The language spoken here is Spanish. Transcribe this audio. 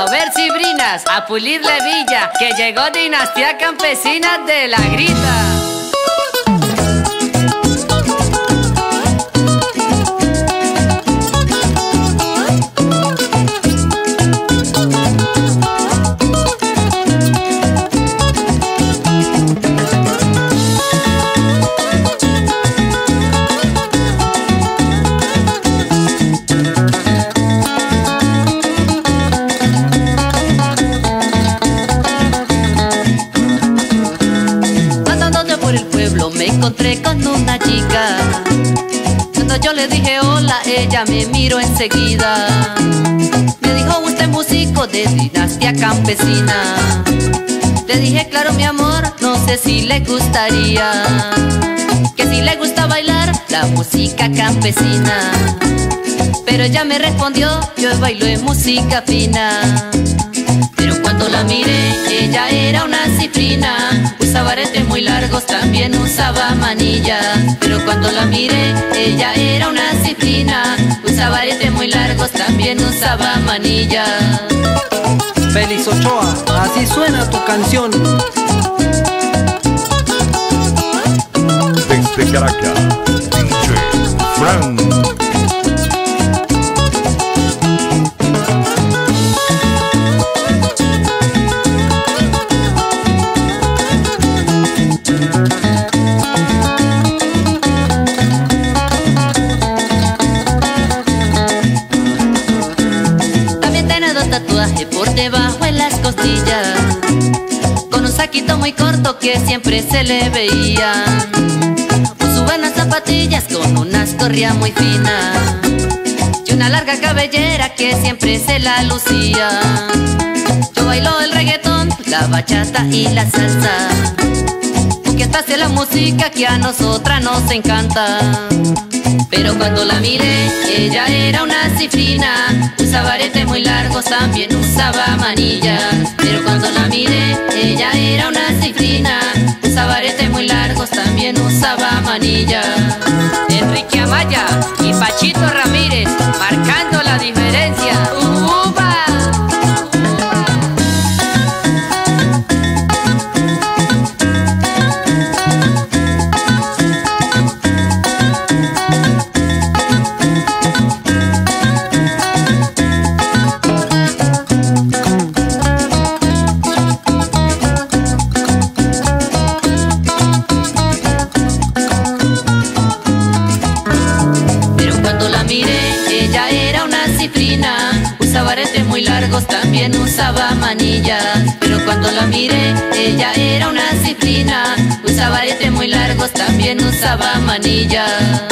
A ver cibrinas, a pulir la villa, que llegó dinastía campesina de la grita. Encontré con una chica. Cuando yo le dije hola, ella me miró enseguida. Me dijo, usted músico de dinastía campesina Le dije, claro mi amor, no sé si le gustaría Que si le gusta bailar la música campesina Pero ella me respondió, yo bailo en música fina cuando la miré, ella era una cifrina. Usaba aretes muy largos, también usaba manillas Pero cuando la miré, ella era una cifrina. Usaba aretes muy largos, también usaba manillas Félix Ochoa, así suena tu canción. Desde Caracas, DJ Frank por debajo en las costillas. Con un saquito muy corto que siempre se le veía. Con sus buenas zapatillas con unas corrias muy finas Y una larga cabellera que siempre se la lucía. Yo bailo el reggaetón, la bachata y la salsa. Que esta sea la música que a nosotras nos encanta pero cuando la miré, ella era una cifrina. Usaba aretes muy largos, también usaba manillas Pero cuando la miré, ella era una cifrina. Usaba aretes muy largos, también usaba manillas Enrique Amaya y Pachito Ramírez Marcando la diferencia Usaba aretes muy largos, también usaba manillas Pero cuando la miré, ella era una cifrina Usaba aretes muy largos, también usaba manillas